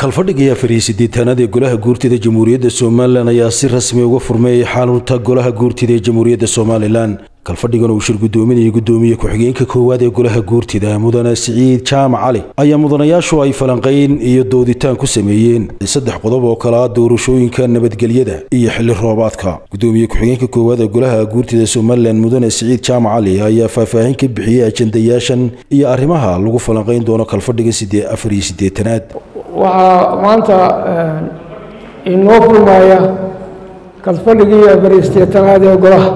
kalfadhiga afariyo sideetanaad ee golaha guurtida jamhuuriyadda somalilan ayaa si rasmi uga furmeeyey xaalunta golaha guurtida ee jamhuuriyadda somalilan. Kalfadhigan uu shir gudoominayay gudoomiye ku-xigeenka koowaad ee golaha guurtida mudane siciid jaamac cali ayaa mudanayaashu ay falanqayn iyo dooditaan ku sameeyeen. Saddex qodob oo kale ah doorashooyinka nabadgelyada iyo xilli roobaadka. Gudoomiye ku-xigeenka koowaad ee golaha guurtida somalilan mudane siciid jaamac cali ayaa faahfaahin ka bixiyey ajandayaashan iyo arrimaha lagu falanqayn doono kalfadhiga afar iyo sideetanaad waxaa maanta inoo kulmaya kalfadhigii afariyo sideetanaad ee golaha.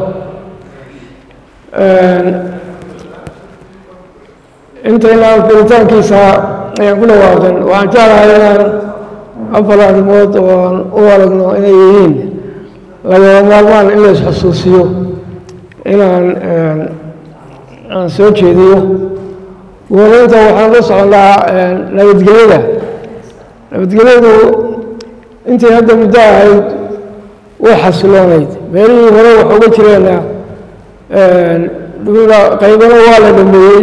Intaynaan furitaankiisa ayaan ku dhawaaqin. Waxaan jeclahay inaan afar arrimood oo aan u aragno inay yihiin. Lagaba maarmaan in la isxusuusiyo inaan aan soo jeediyo. Walaynta waxaan la soconnaa nabadgelyada nabadgelyadu intii hadda muddo ahayd way xasiloonayd meelihii hore wax uga jireenna qaybana waa la dhameeyey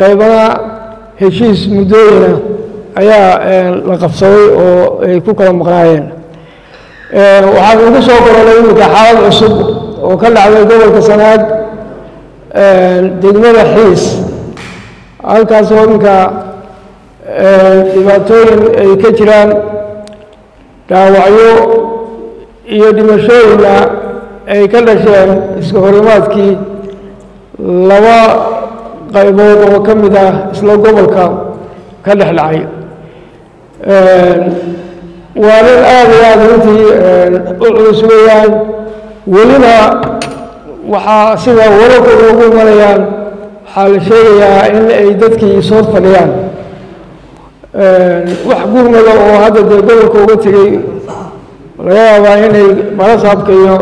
qaybana heshiis muddooyina ayaa la qabsaday oo ay ku kala maqnaayeen. Waxaan ugu soo koranay iminka xaalad cusub oo ka dhacday gobolka sanaag degmada xiis. Halkaasoo iminka dhibaatooyin ay ka jiraan dhaawacyo iyo dhimashooyinna ay ka dhasheen iska horimaadkii laba qaybood oo ka mid ah isla gobolka ka dhex dhacay. Waa nin aada iyo aada runtii u culus weeyaan. Welina waxaa sida wararku ugu imanayaan waxaa la sheegayaa in ay dadkii soo fadhiyaan wax gurmada oo hadda dee gobolka uga tegey laga yaabaa inay balasaabka iyo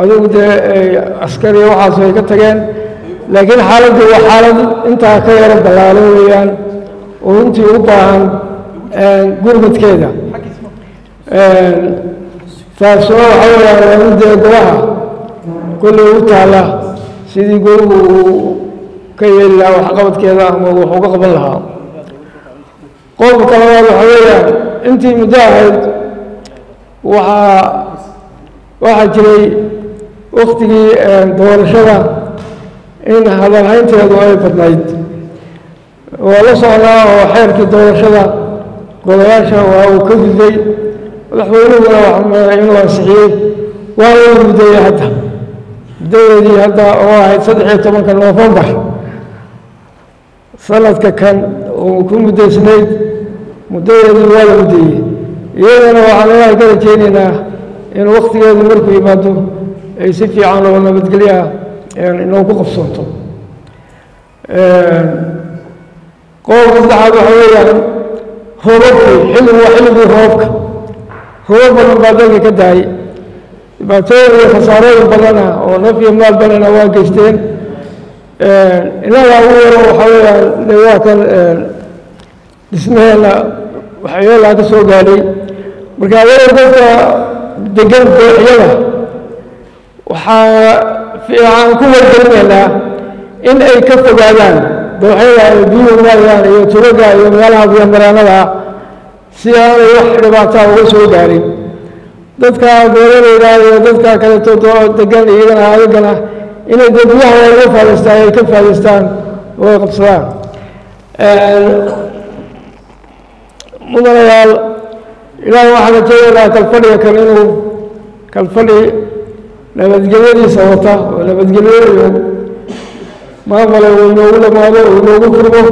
adigu dee askariya waxaas ay ka tageen. Laakiin xaaladdu waa xaalad intaa ka yaro ballaalan weeyaan oo runtii u baahan gurmadkeeda. Taasuna waxa weeyaan waa dee golaha kolley u taalla sidii goligu uu ka yeeli lahaa waxqabadkeeda ama wax uga qaban lahaa qodobka labaad waxa weeyaan intii muddo ahayd waxaa waxaa jiray waktigii doorashada in hadalhaynteedu ay badnayd. Waa la socnaa oo xeerkii doorashada golayaasha waa uu ka gudbay. Madaxweynuhuna waxaa inuu ansixiyey. Waa loo muddeeyey hadda. Muddadeedii hadda oo ahayd saddex iyo tobanka noofembar sanadka kan oo ku muddaysnayd muddadeedii waa la muddeeyey iyadana waxaan ilaahay ka rajeynaynaa in waktigeedu markuu yimaado ay si fiican oo nabadgelyaha inoogu qabsoonto. Qodobka saddexaad waxa weeyaan roobabkii xilligu waa xilligii roobka. Roobab badan baa dalka ka daayay. Dhibaatooyin iyo khasaarooyin badana oo naf iyo maal badana waa geysteen. Inagaa ugu yaro waxa weeyaan de waa kan dhismaheenna waxyeelaa ka soo gaadhay marka awalal dadka degan dooxyada waxaa fiican ku wargelinaynaa in ay ka fogaadaan dooxyada ay biyuhu maayaan iyo tugaga iyo meelaha biyomaraanada si aanay wax dhibaataa uga soo gaarin. Dadka beeralayda iyo dadka kaleeto degan iyagana ayagana inay dee biyaha uga faadaystaan ay ka faadaystaan oo qabsadaan mudanayaal ilaahay waxaan rajaynaynaa kalfadhiga kan inuu kalfadhi nabadgelyadiisa wata oo nabadgelyo iyo maamale uu inoogu dhammaado uu inoogu furmo.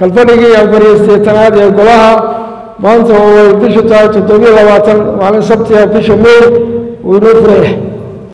Kalfadhigii afariyo sideetanaad ee golaha. Maanta oo ay bishu tahay toddobiyo labaatan maalin sabtiga bisha may uu inoo furaya